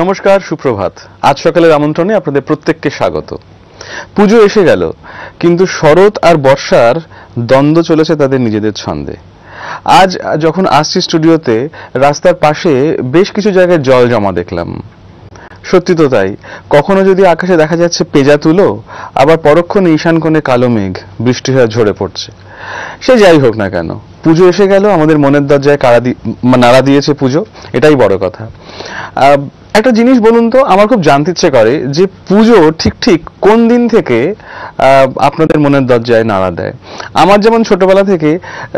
নমস্কার, সুপ্রভাত। আজ সকালের আমন্ত্রণে আপনাদের প্রত্যেককে স্বাগত। পুজো এসে গেল, কিন্তু শরৎ আর বর্ষার দ্বন্দ্ব চলেছে তাদের নিজেদের ছন্দে। আজ যখন আসছি স্টুডিওতে, রাস্তার পাশে বেশ কিছু জায়গায় জল জমা দেখলাম। সত্যি তো তাই, কখনো যদি আকাশে দেখা যাচ্ছে পেজা তুলো, আবার পরক্ষণে ঈশান কোণে কালো মেঘ, বৃষ্টি হয়ে ঝরে পড়ছে। সে যাই হোক না কেন, পুজো এসে গেল, আমাদের মনের দরজায় কাড়া নাড়া দিয়েছে পুজো, এটাই বড় কথা। একটা জিনিস বলুন তো, আমার খুব জানতে ইচ্ছে করে যে পুজো ঠিক ঠিক কোন দিন থেকে আপনাদের মনের দরজায় নাড়া দেয়? আমার যেমন ছোটবেলা থেকে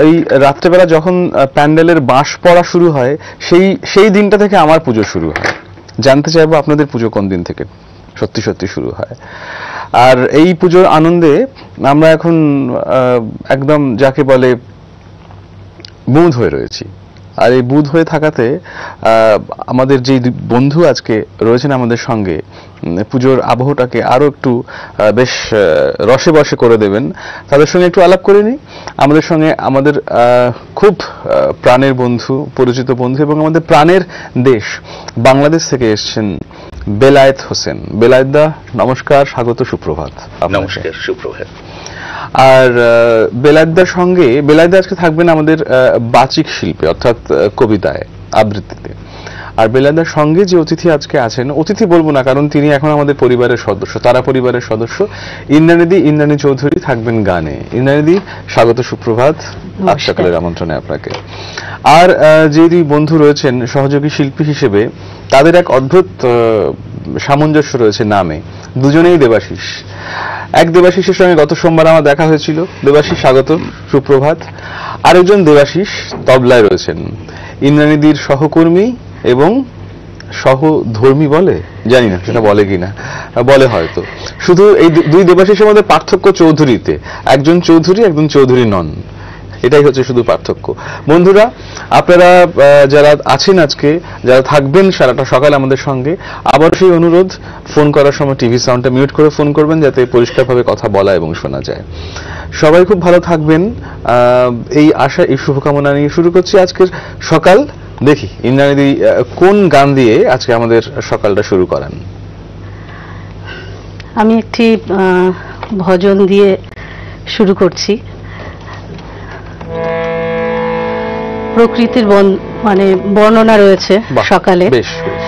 এই রাত্রেবেলা যখন প্যান্ডেলের বাঁশ পড়া শুরু হয়, সেই সেই দিনটা থেকে আমার পুজো শুরু হয়। জানতে চাইব আপনাদের পুজো কোন দিন থেকে সত্যি সত্যি শুরু হয়। আর এই পুজোর আনন্দে আমরা এখন একদম যাকে বলে বুধ হয়ে রয়েছি। আর এই বুধ হয়ে থাকাতে আমাদের যে বন্ধু আজকে রয়েছেন আমাদের সঙ্গে পুজোর আবহটাকে আরও একটু বেশ রসে বসে করে দেবেন। তাদের সঙ্গে একটু আলাপ করে নিই। আমাদের সঙ্গে আমাদের খুব প্রাণের বন্ধু, পরিচিত বন্ধু এবং আমাদের প্রাণের দেশ, বাংলাদেশ থেকে এসেছেন বেলায়েত হোসেন। বেলায়েত দা নমস্কার, স্বাগত, সুপ্রভাত। নমস্কার, সুপ্রভাত। আর আহ, বেলায়েতদার সঙ্গে বেলায়দা আজকে থাকবেন আমাদের বাচিক শিল্পে অর্থাৎ কবিতায় আবৃত্তিতে। আর বেলায়েতদার সঙ্গে যে অতিথি আজকে আছেন অতিথি বলব না কারণ তিনি এখন আমাদের পরিবারের সদস্য তারা পরিবারের সদস্য। ইন্দ্রানিদি ইন্দ্রাণী চৌধুরী থাকবেন গানে। ইন্দ্রানিদি স্বাগত সুপ্রভাত। আজ সকালের আমন্ত্রণে আপনাকে। আর যে দুই বন্ধু রয়েছেন সহযোগী শিল্পী হিসেবে তাদের এক অদ্ভুত আহ, সামঞ্জস্য রয়েছে নামে। দুজনেই দেবাশিস। এক দেবাশিসের সঙ্গে গত সোমবার আমার দেখা হয়েছিল। দেবাশিস, স্বাগত, সুপ্রভাত। আরেকজন দেবাশিস তবলায় রয়েছেন। ইন্দ্রাণীদির সহকর্মী এবং সহধর্মী বলে? জানি না, সেটা বলে কিনা। বলে হয়তো। শুধু এই দুই দেবাশিসের মধ্যে পার্থক্য চৌধুরীতে। একজন চৌধুরী একজন চৌধুরী নন। এটাই হচ্ছে শুধু পার্থক্য। বন্ধুরা, আপনারা যারা আছেন আজকে, যারা থাকবেন সারাটা সকাল আমাদের সঙ্গে, আবার সেই অনুরোধ, ফোন করার সময় টিভি সাউন্ডটা মিউট করে ফোন করবেন যাতে পরিষ্কারভাবে কথা বলা এবং শোনা যায়। সবাই খুব ভালো থাকবেন। এই আশা, এই শুভকামনা নিয়ে শুরু করছি আজকের সকাল। দেখি, ইন্দ্রাণীদি কোন গান দিয়ে আজকে আমাদের সকালটা শুরু করেন? আমি একটি ভজন দিয়ে শুরু করছি। প্রকৃতির বন মানে বর্ণনা রয়েছে সকালে। বেশ বেশ।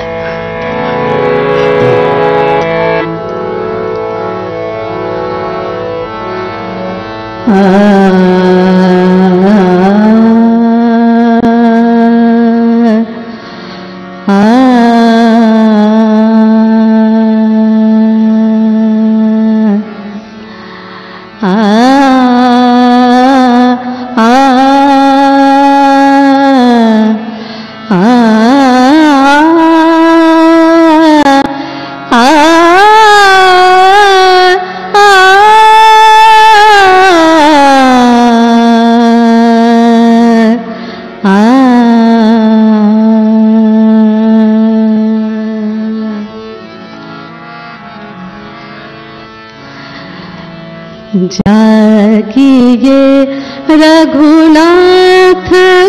रघुनाथ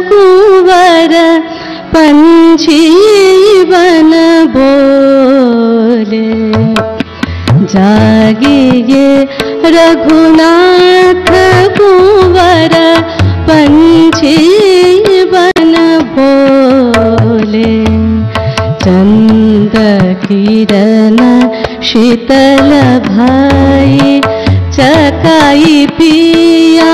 कुंवर पंजीवन बोले। जागिए रघुनाथ कुंवर पंजीवन बोले। चंद किरण शीतल भाई चकाई पिया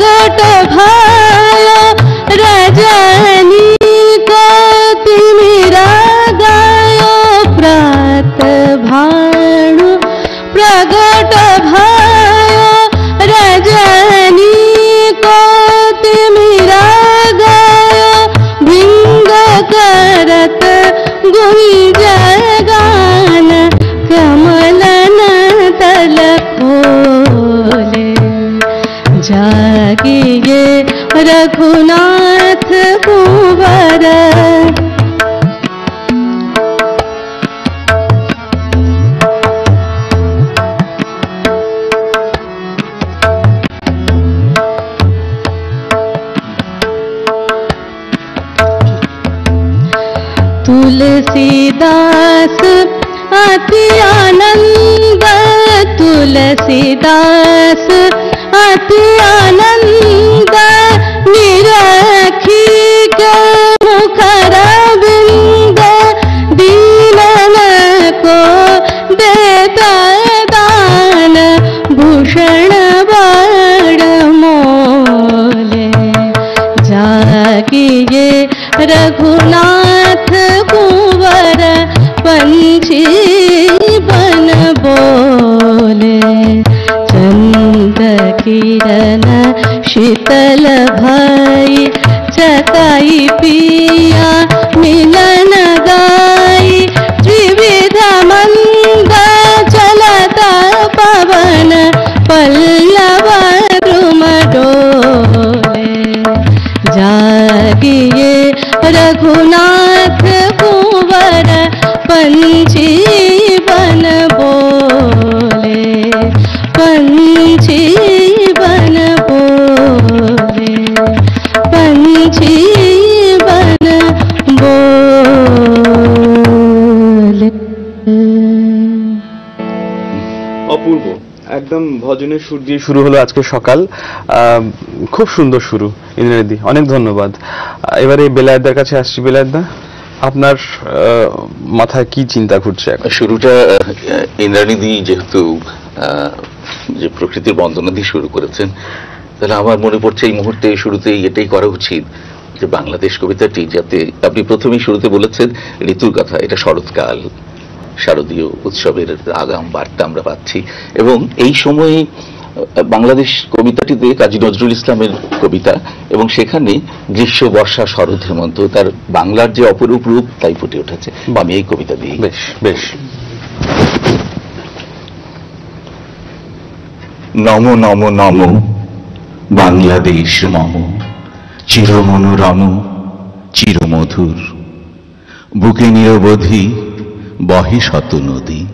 गोट भाया राजा तुलसीदास अति आनन्द। तुलसीदास अति आनन्द। निरखिर दीनको दान भूषण मोले जगि रघुना పంచి সুর দিয়ে শুরু হলো আজকে সকাল। খুব সুন্দর শুরু ইন্দ্রাদি অনেক ধন্যবাদ। এবারে বেলায়েতদার কাছে আসছি। বেলায়েতদা, আপনার মাথায় কি চিন্তা ঘুরছে শুরুটা ইন্দ্রাণীদি যেহেতু যে প্রকৃতির বন্দনা দিয়ে শুরু করেছেন, তাহলে আমার মনে পড়ছে এই মুহূর্তে শুরুতেই এটাই করা উচিত যে বাংলাদেশ কবিতাটি, যাতে আপনি প্রথমেই শুরুতে বলেছেন, ঋতুর কথা, এটা শরৎকাল, শারদীয় উৎসবের আগাম বার্তা আমরা পাচ্ছি। এবং এই সময়ে বাংলাদেশ কবিতাটিতে কাজী নজরুল ইসলামের কবিতা এবং সেখানে গ্রীষ্ম বর্ষা শরৎ হেমন্ত তার বাংলার যে অপরূপ রূপ তাই ফুটে উঠেছে। আমি এই কবিতা দিই। বেশ বেশ। নম নম নম বাংলাদেশ মম চিরমনোরম চিরমধুর। বুকে নিরবধি বহে শত নদী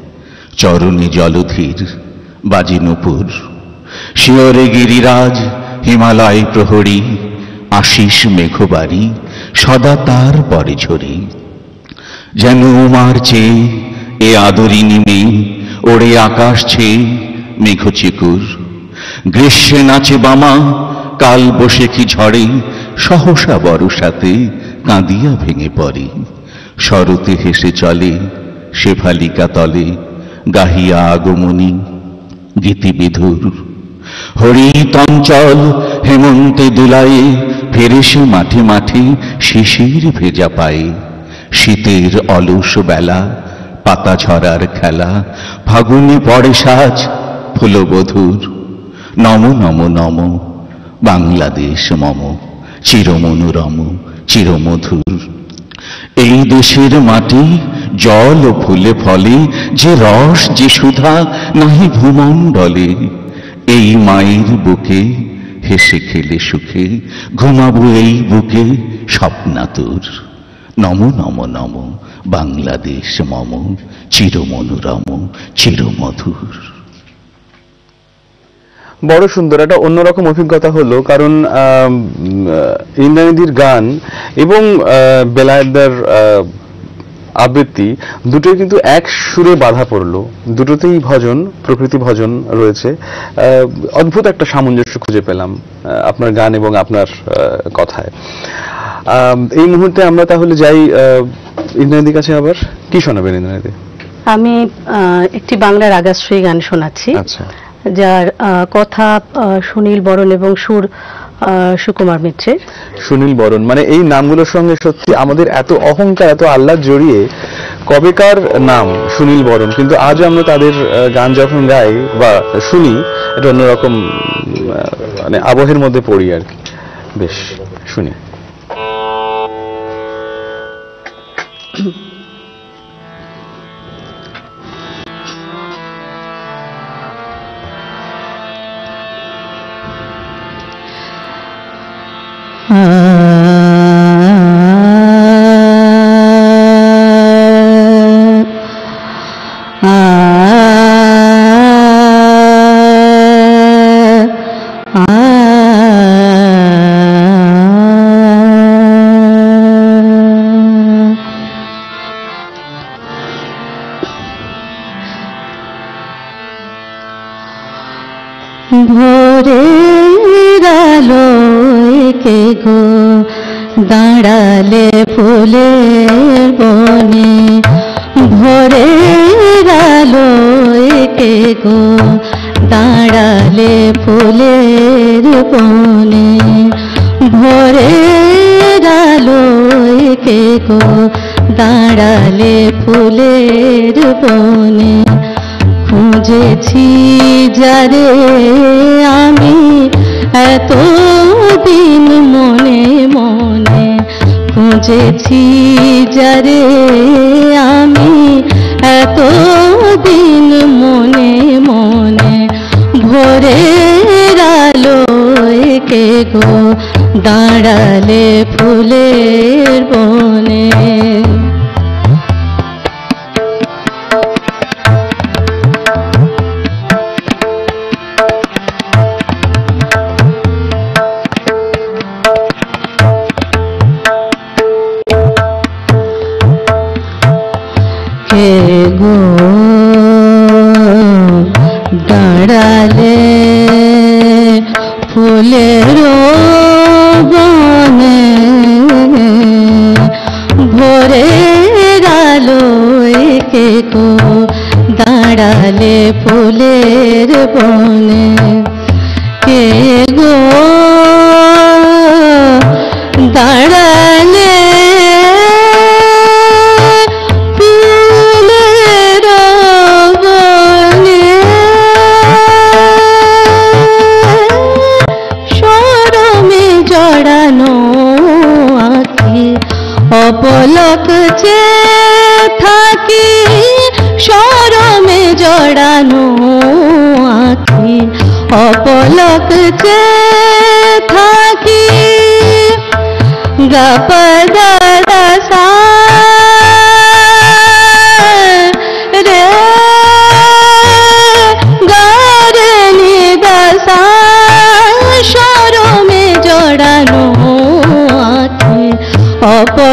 চরণে জলধীর বাজি নূপুর। শিয়রে গিরিরাজ হিমালয় প্রহরী, আশিস মেঘবাড়ি, সদা তার পরে ঝরি। যেন উমার চেয়ে এ আদরিনী মেয়ে ওড়ে আকাশ ছেয়ে মেঘ চিকুর গ্রীষ্মে নাচে বামা, কাল বসে কি ঝড়ে, সহসা বরসাতে কাঁদিয়া ভেঙে পড়ে। শরতে হেসে চলে শেফালিকা তলে, গাহিয়া আগমনী, গীতিবিধুর। হরিত অঞ্চল হেমন্তে দুলাই ফেরে সে মাঠে মাঠে শিশির ভেজা পায়ে শীতের অলস বেলা, পাতা ঝরার খেলা, ফাগুনে পড়ে সাজ ফুলবধূর নম নম নম, বাংলাদেশ মম, চিরমনোরম, চিরমধুর। এই দেশের মাটি, জল ও ফুলে ফলে, যে রস, যে সুধা, নাহি ভূমণ্ডলে এই মায়ের বুকে হেসে খেলে সুখে ঘুমাবো এই বুকে স্বপ্নাতুর। নম নম নম বাংলাদেশ মম চিরমনোরম চিরমধুর। বড় সুন্দর একটা অন্যরকম অভিজ্ঞতা হলো কারণ ইন্দ্রাণীদির গান এবং আহ, আবৃত্তি দুটোই কিন্তু এক সুরে বাধা পড়ল। দুটোতেই ভজন প্রকৃতি ভজন রয়েছে। অদ্ভুত একটা সামঞ্জস্য খুঁজে পেলাম আপনার গান এবং আপনার কথায়। এই মুহূর্তে আমরা তাহলে যাই আহ, ইন্দ্রাণীদির কাছে আবার। কি শোনাবেন ইন্দ্রাণীদি? আমি আহ, একটি বাংলা রাগাশ্রী গান শোনাচ্ছি আচ্ছা। যার আহ, কথা সুনীল বরণ এবং সুর সুকুমার মিত্রের। সুনীল বরণ। মানে এই নামগুলোর সঙ্গে সত্যি আমাদের এত অহংকার এত আহ্লাদ জড়িয়ে কবেকার নাম সুনীল বরণ। কিন্তু আজ আমরা তাদের গান যখন গাই বা শুনি এটা অন্যরকম মানে আবহের মধ্যে পড়ি আর কি। বেশ শুনি। ভোরে আলো দাঁড়ালে ফুলের বনে ভোরের আলোয় কে গো। দাঁড়ালে ফুলের বনে ভোরের আলোয় কে গো। দাঁড়ালে ফুলের বনে খুঁজেছি যারে এত দিন মনে মনে খুঁজেছি যারে আমি। এত দিন মনে মনে ভোরের আলোয় কে গো দাঁড়ালে ফুলের বনে। দাঁড়ালে ফুলের বনে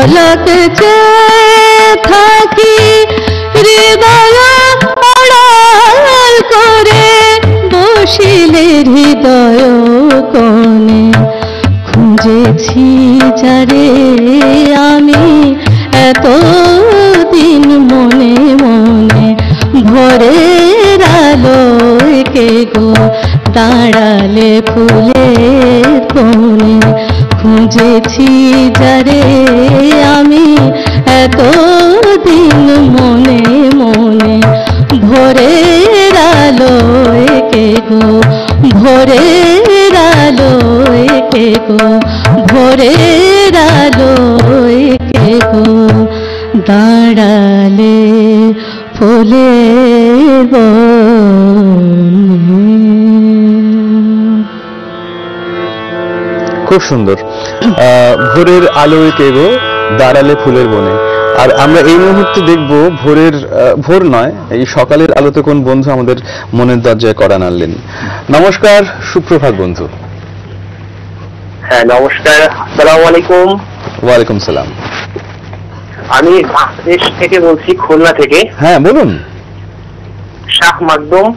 অপলক যে থাকি, হৃদয় আড়াল করে বসিলে হৃদয় কোণে। খুঁজেছি যারে আমি এত দিন মনে মনে, ভোরের আলোয় কে গো দাঁড়ালে ফুলের কোণে। খুঁজেছি ভোরের আলোয় কে গো দাঁড়ালে বনে। খুব সুন্দর। ভোরের আলোয় কেগো দাঁড়ালে ফুলের বনে। আর আমরা এই মুহূর্তে দেখব ভোরের ভোর নয়, এই সকালের আলোতে কোন বন্ধু আমাদের মনের দরজায় কড়া নাড়লেন। নমস্কার, সুপ্রভাত বন্ধু। হ্যাঁ নমস্কার আসসালামু আলাইকুম। ওয়ালাইকুম সালাম। আমি বাংলাদেশ থেকে বলছি খুলনা থেকে। হ্যাঁ বলুন। শাহ মাকদুম।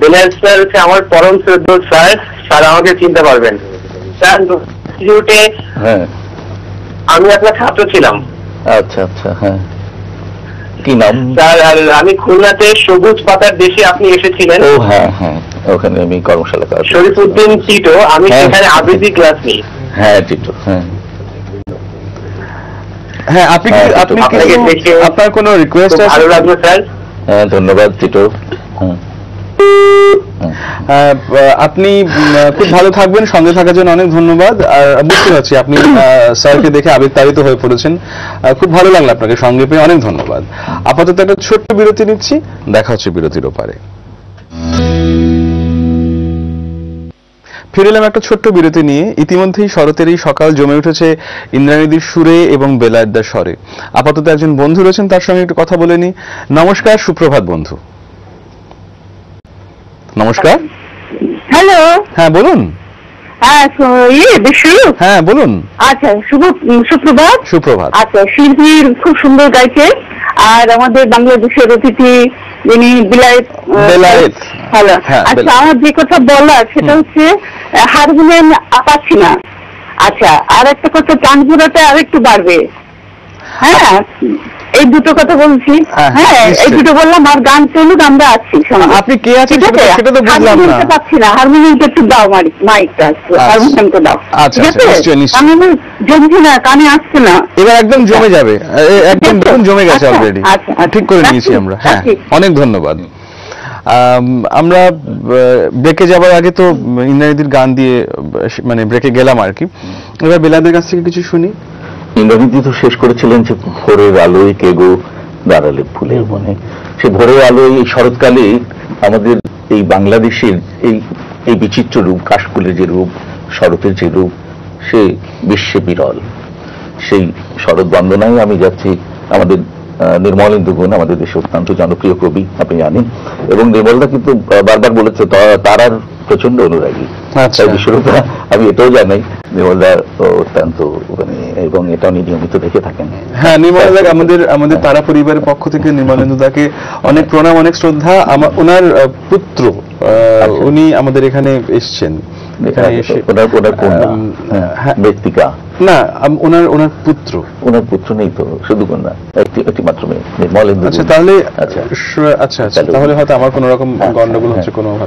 বেলাল স্যার হচ্ছে আমার পরম শ্রদ্ধ স্যার। স্যার আমাকে চিনতে পারবেন। স্যার ইনস্টিটিউটে হ্যাঁ। আমি আপনার ছাত্র ছিলাম। আচ্ছা আচ্ছা হ্যাঁ। কি নাম? স্যার আমি খুলনাতে সবুজ পাতার দেশে আপনি এসেছিলেন। ও হ্যাঁ হ্যাঁ। ওখানে আমি কর্মশালা কাজ শরীফুদ্দিন চিটো আমি হ্যাঁ। সেখানে আবৃত্তি ক্লাস নিই। হ্যাঁ টিটু হ্যাঁ। হ্যাঁ আপনি কি হ্যাঁ, আপনি দেখে- আপনার কোনো রিকোয়েস্ট আছে ভালো লাগল স্যার। হ্যাঁ ধন্যবাদ টিটু। আহ, আপনি খুব ভালো থাকবেন সঙ্গে থাকার জন্য অনেক ধন্যবাদ। আর বুঝতে পারছি আপনি স্যারকে দেখে আবেগতাড়িত হয়ে পড়েছেন। খুব ভালো লাগল আপনাকে সঙ্গে পেয়ে অনেক ধন্যবাদ। আপাতত একটা ছোট্ট বিরতি নিচ্ছি দেখা হচ্ছে বিরতির ওপারে। ফিরে এলাম একটা ছোট্ট বিরতি নিয়ে। ইতিমধ্যেই শরতের এই সকাল জমে উঠেছে ইন্দ্রাণীদির সুরে এবং বেলায়তদার স্বরে। আপাতত একজন বন্ধু রয়েছেন তার সঙ্গে একটু কথা বলে নি। নমস্কার সুপ্রভাত বন্ধু। নমস্কার। হ্যালো। হ্যাঁ বলুন। হ্যাঁ ইয়ে হ্যাঁ বলুন। আচ্ছা শুভ সুপ্রভাত। সুপ্রভাত। আচ্ছা শিল্পী খুব সুন্দর গাইছে। আর আমাদের বাংলাদেশের অতিথি যিনি বিলায়ত আহ, হ্যালো হ্যাঁ, আচ্ছা আমার যে কথা বলার সেটা হচ্ছে হারমোনিয়াম পাচ্ছি না আচ্ছা আর একটা কথা টানপুরাটা আর একটু বাড়বে। হ্যাঁ? এই দুটো কথা বলছি। হ্যাঁ, হ্যাঁ এই দুটো বললাম আর গান চলুক আমরা আছি আপনি কে আছেন ঠিক সেটা- তো বুঝলাম না। পাচ্ছি না। হারমোনিয়ামটা একটু দাও মাইক মাইকটা হারমোনিয়ামটা দাও। আচ্ছা, আচ্ছা, আছে? নিশ্চয়ই, নিশ্চয়ই। আমি জমছে না কানে আসছে না। এবার একদম জমে যাবে। একদম দেখুন জমে গেছে আচ্ছা, অলরেডি আচ্ছা, আচ্ছা। ঠিক করে নিয়েছি আমরা। হ্যাঁ অনেক ধন্যবাদ। আম, আমরা ব্রেকে যাবার আগে তো ইন্দ্রানীদির গান দিয়ে মানে ব্রেকে গেলাম আর কি। এবার বেলাদের কাছ থেকে কিছু শুনি। ইন্দ্রনীতি তো শেষ করেছিলেন যে ভোরের আলোয় কেগো দাঁড়ালে ফুলের বনে। সে ভোরের আলোয় এই শরৎকালে আমাদের এই বাংলাদেশের এই এই বিচিত্র রূপ কাশফুলের যে রূপ শরতের যে রূপ সে বিশ্বে বিরল। সেই শরৎ বন্দনায় আমি যাচ্ছি আমাদের নির্মলেন্দু গুণ আমাদের দেশে অত্যন্ত জনপ্রিয় কবি আপনি জানেন। এবং নির্মলদা কিন্তু বারবার বলেছে তারার প্রচণ্ড অনুরাগী। আচ্ছা। তাই বিশ্বরূপা আমি এটাও জানাই নির্মলদা অত্যন্ত মানে এবং এটা উনি নিয়মিত দেখে থাকেন। হ্যাঁ নির্মলেন্দা আমাদের আমাদের তারা পরিবারের পক্ষ থেকে নির্মলেন্দুদাকে অনেক প্রণাম অনেক শ্রদ্ধা। ওনার পুত্র আচ্ছা। উনি আমাদের এখানে এসছেন। এখানে এসে ওনার ওনার কন্যা আম। ব্যক্তিকা না ওনার ওনার পুত্র। ওনার পুত্র নেই তো শুধু কন্যা। একটি একটি মাত্র মেয়ে আচ্ছা তাহলে আচ্ছা। আচ্ছা আচ্ছা। তাহলে- হয়তো আমার কোনো রকম হ্যাঁ, গন্ডগোল হ্যাঁ। হচ্ছে কন্যা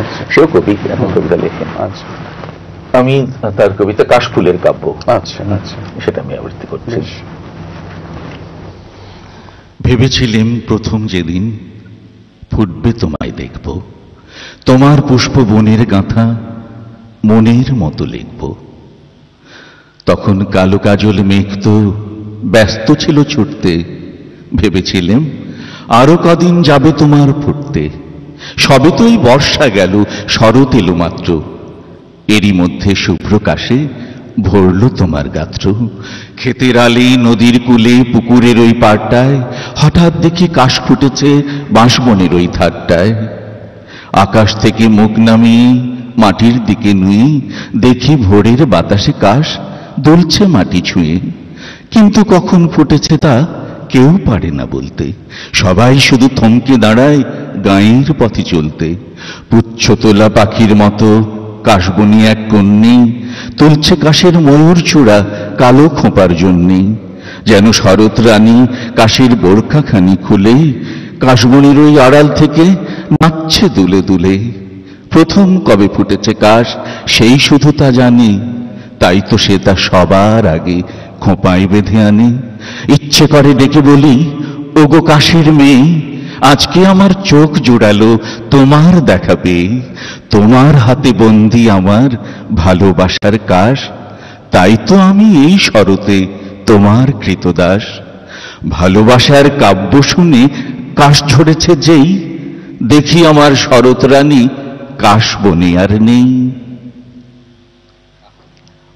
আচ্ছা। সেও কবি এখন কবিতা লেখেন আচ্ছা। আমি তার কবিতা কাশফুলের কাব্য। আচ্ছা আচ্ছা। সেটা আমি আবৃত্তি করছি। বেশ। ভেবেছিলেম প্রথম যেদিন ফুটবে তোমায় দেখব। তোমার পুষ্প বনের গাঁথা মনের মতো লিখব। তখন কালো কাজল মেঘ তো ব্যস্ত ছিল ছুটতে। ভেবেছিলেম আরও কদিন যাবে তোমার ফুটতে। সবে তোই বর্ষা গেল শরৎ এলো মাত্র। এরই মধ্যে শুভ্র কাশে ভরল তোমার গাত্র। ক্ষেতের আলে, নদীর কূলে, পুকুরের ওই পাড়টায়, হঠাৎ দেখি কাশ ফুটেছে বাঁশবনের ওই ধারটায়। আকাশ থেকে মুখ নামিয়ে মাটির দিকে নুয়ে দেখি ভোরের বাতাসে কাশ দুলছে মাটি ছুঁয়ে। কিন্তু কখন ফুটেছে তা কেউ পারে না বলতে। সবাই শুধু থমকে দাঁড়ায় গাঁয়ের পথে চলতে। পুচ্ছ তোলা পাখির মতো কাশবনি এক কন্যি, তুলছে কাশের ময়ূর চূড়া কালো খোঁপার জন্যে। যেন শরৎ রানী কাশের বোরখাখানি খুলে, কাশবনির ওই আড়াল থেকে নাচছে দুলে দুলে। প্রথম কবে ফুটেছে কাশ, সেই শুধু তা জানে। তাই তো সে তা সবার আগে খোঁপায় বেঁধে আনে। ইচ্ছে করে ডেকে বলি, ওগো কাশের মেয়ে, আজকে আমার চোখ জোড়ালো, তোমার দেখা পেয়ে। তোমার হাতে বন্দি আমার ভালোবাসার কাশ, তাই তো আমি এই শরতে তোমার কৃতদাস। ভালোবাসার কাব্য শুনে কাশ ঝরেছে যেই, দেখি আমার শরৎ রানী কাশ বনে আর নেই।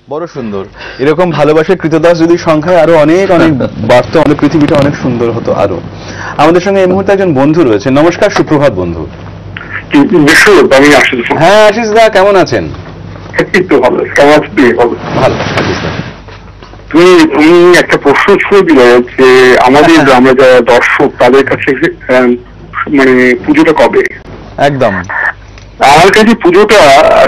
বড় সুন্দর। এরকম ভালোবাসার কৃতদাস যদি সংখ্যায় আরও অনেক অনেক বাড়তো, আমাদের পৃথিবীটা অনেক সুন্দর হতো আরও। আমাদের সঙ্গে এই মুহূর্তে একজন বন্ধু রয়েছে। নমস্কার, সুপ্রভাত বন্ধু। আমি হ্যাঁ আশিস দা কেমন আছেন? ভালো কেমন আছি ভালো। ভালো তুমি তুমি একটা প্রশ্ন ছুঁয়ে দিলে যে আমাদের হ্যাঁ। আমরা যারা দর্শক তাদের কাছে মানে পুজোটা কবে? একদম। আমার কাছে পুজোটা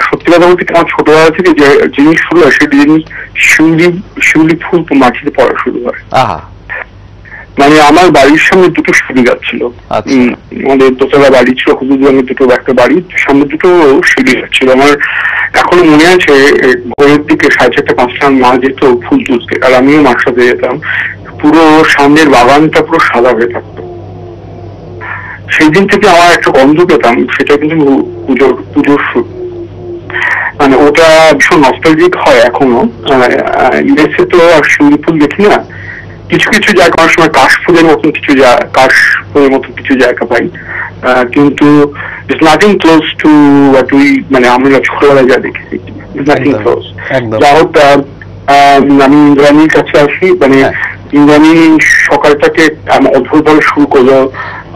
সত্যি কথা বলতে আমার ছোটবেলা থেকে যে জিনিস শুরু হয় সেই জিনিস শিউলি শিউলি ফুল মাটিতে পড়া শুরু হয়। আহা। মানে আমার বাড়ির সামনে দুটো সিঁড়ি যাচ্ছিল আচ্ছা। আমাদের দোতলা বাড়ি ছিল রঙের দুটো একটা বাড়ি সামনে দুটো সিঁড়ি যাচ্ছিল আমার এখনও মনে আছে ভোরের দিকে সাড়ে চারটা পাঁচটা মা যেত ফুল তুলতে আর আমিও মার সাথে যেতাম। পুরো সামনের বাগানটা পুরো সাদা হয়ে থাকতো। সেই দিন থেকে আমার একটা গন্ধ পেতাম সেটা কিন্তু পুজোর পুজোর শুরু মানে ওটা ভীষণ নস্টালজিক হয় এখনও। ইউএসএ তো আর শিউলি ফুল দেখি না কিছু কিছু জায়গা অনেক সময় কাশ ফুলের মতন কিছু জায়গা কাশ ফুলের মতন কিছু জায়গা পাই। কিন্তু it's nothing close to what we মানে আমরা ছোটবেলায় যা দেখেছি। নাথিং ক্লোজ যা হোক আমি ইন্দ্রাণীর কাছে আসি মানে হ্যাঁ। ইন্দ্রাণী সকালটাকে শুরু করল।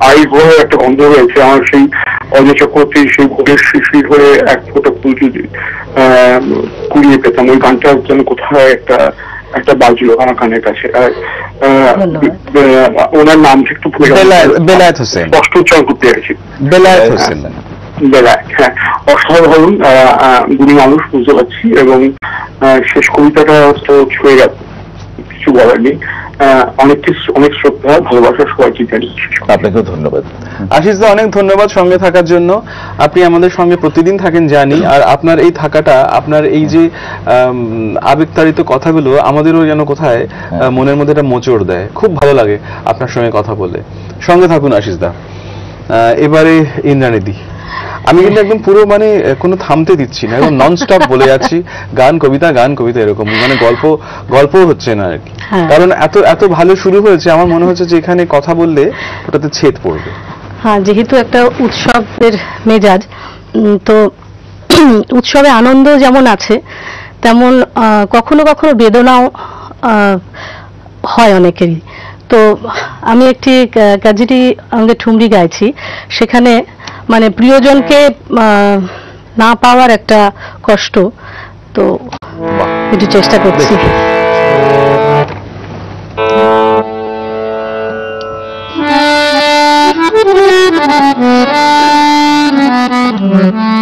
আই ভোর একটা গন্ধ রয়েছে আমার সেই অজয় চক্রবর্তী সেই ভোরের শিশির হয়ে এক ফোঁটা ফুল যদি আহ, কুড়িয়ে পেতাম। ওই গানটা যেন কোথায় একটা একটা বাজলো আমার কানের কাছে। আর আহ, ওনার নাম একটু ভুলে। বেলায়েত- হোসেন। স্পষ্ট উচ্চারণ করতে পেরেছি। বেলায়েত হোসেন। বেলায় হ্যাঁ। অসাধারণ আহ, আহ, গুণী মানুষ বুঝতে পারছি এবং আহ, শেষ কবিতাটা তো ছুঁয়ে গেল। কিছু বলার নেই। আহ, অনেক কিছু অনেক শ্রদ্ধা ভালোবাসা সবাইকে আপনাকেও ধন্যবাদ। আশিস দা অনেক ধন্যবাদ সঙ্গে থাকার জন্য। আপনি আমাদের সঙ্গে প্রতিদিন থাকেন জানি। আর আপনার এই থাকাটা আপনার এই যে আবেগতাড়িত কথাগুলো আমাদেরও যেন কোথায় মনের মধ্যে একটা মোচড় দেয়। খুব ভালো লাগে আপনার সঙ্গে কথা বলে। সঙ্গে থাকুন আশিস দা আহ, এবারে ইন্দ্রানিধি আমি কিন্তু একদম পুরো মানে কোনো থামতে দিচ্ছি না একদম নন স্টপ বলে যাচ্ছি গান কবিতা গান কবিতা এরকম মানে গল্প গল্প হচ্ছে না আর কি। হ্যাঁ। কারণ এত এত ভালো শুরু হয়েছে আমার মনে হচ্ছে যে এখানে কথা বললে ওটাতে ছেদ পড়বে। হ্যাঁ যেহেতু একটা উৎসবের মেজাজ তো উৎসবে আনন্দ যেমন আছে তেমন আহ, কখনো কখনো বেদনাও আহ, হয় অনেকেরই। তো আমি একটি কা- কাজিরি আমাদের ঠুমরি গাইছি সেখানে মানে প্রিয়জনকে না পাওয়ার একটা কষ্ট। তো একটু চেষ্টা করছি। बैठी